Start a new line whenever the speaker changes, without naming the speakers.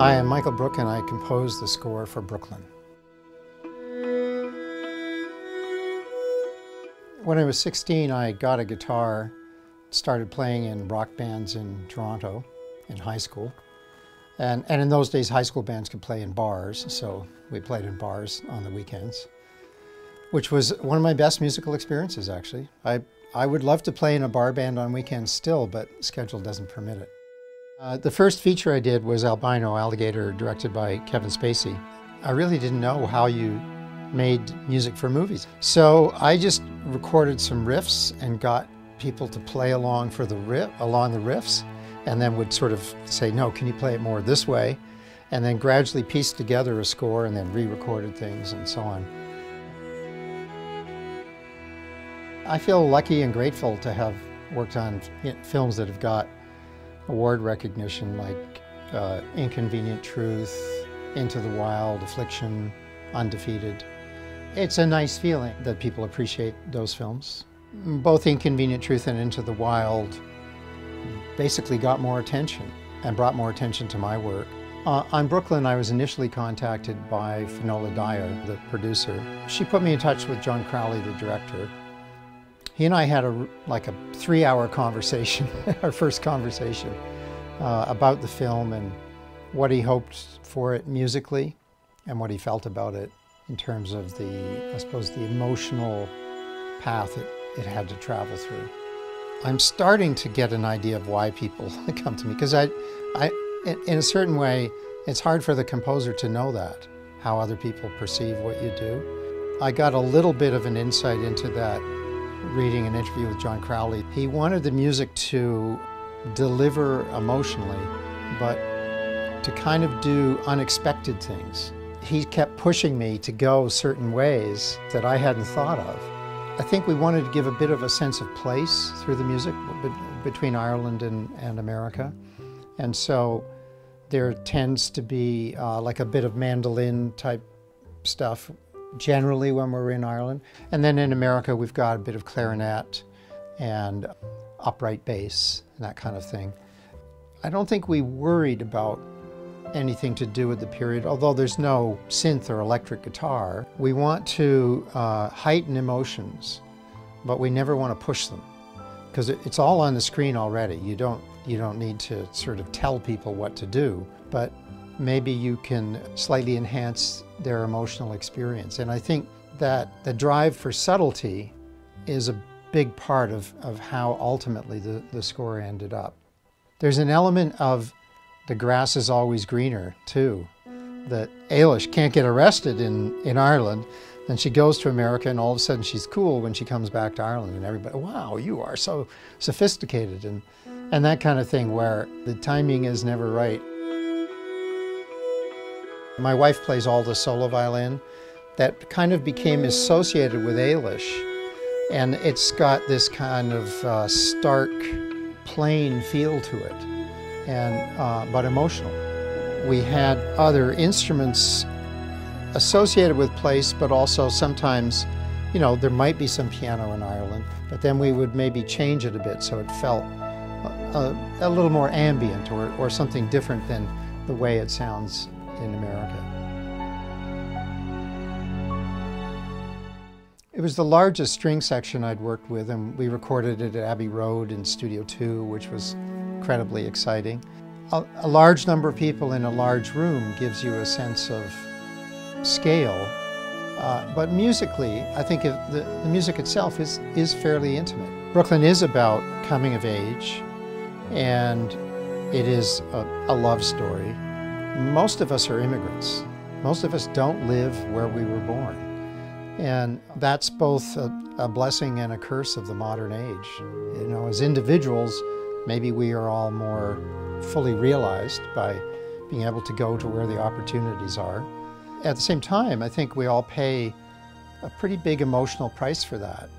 I'm Michael Brook and I composed the score for Brooklyn. When I was 16, I got a guitar, started playing in rock bands in Toronto in high school. And, and in those days, high school bands could play in bars, so we played in bars on the weekends, which was one of my best musical experiences, actually. I, I would love to play in a bar band on weekends still, but schedule doesn't permit it. Uh, the first feature I did was Albino Alligator, directed by Kevin Spacey. I really didn't know how you made music for movies. So I just recorded some riffs and got people to play along for the riff, along the riffs, and then would sort of say, no, can you play it more this way? And then gradually pieced together a score and then re-recorded things and so on. I feel lucky and grateful to have worked on films that have got award recognition like uh, Inconvenient Truth, Into the Wild, Affliction, Undefeated. It's a nice feeling that people appreciate those films. Both Inconvenient Truth and Into the Wild basically got more attention and brought more attention to my work. Uh, on Brooklyn, I was initially contacted by Finola Dwyer, the producer. She put me in touch with John Crowley, the director. He and I had a, like a three-hour conversation, our first conversation, uh, about the film and what he hoped for it musically and what he felt about it in terms of the, I suppose, the emotional path it, it had to travel through. I'm starting to get an idea of why people come to me because I, I, in a certain way, it's hard for the composer to know that, how other people perceive what you do. I got a little bit of an insight into that reading an interview with John Crowley. He wanted the music to deliver emotionally, but to kind of do unexpected things he kept pushing me to go certain ways that I hadn't thought of. I think we wanted to give a bit of a sense of place through the music between Ireland and, and America. And so there tends to be uh, like a bit of mandolin type stuff generally when we're in Ireland. And then in America, we've got a bit of clarinet and upright bass and that kind of thing. I don't think we worried about anything to do with the period, although there's no synth or electric guitar. We want to uh, heighten emotions, but we never want to push them because it's all on the screen already. You don't, you don't need to sort of tell people what to do, but maybe you can slightly enhance their emotional experience. And I think that the drive for subtlety is a big part of, of how ultimately the, the score ended up. There's an element of the grass is always greener too. That Eilish can't get arrested in, in Ireland. Then she goes to America and all of a sudden she's cool when she comes back to Ireland and everybody, wow, you are so sophisticated and, and that kind of thing where the timing is never right. My wife plays all the solo violin. That kind of became associated with Eilish and it's got this kind of uh, stark, plain feel to it and, uh, but emotional. We had other instruments associated with place, but also sometimes, you know, there might be some piano in Ireland, but then we would maybe change it a bit so it felt a, a, a little more ambient or, or something different than the way it sounds in America. It was the largest string section I'd worked with, and we recorded it at Abbey Road in Studio 2, which was incredibly exciting. A, a, large number of people in a large room gives you a sense of scale, uh, but musically, I think the, the music itself is, is fairly intimate. Brooklyn is about coming of age, and it is a, a love story. Most of us are immigrants. Most of us don't live where we were born. And that's both a, a, blessing and a curse of the modern age. You know, as individuals, Maybe we are all more fully realized by being able to go to where the opportunities are. At the same time, I think we all pay a pretty big emotional price for that.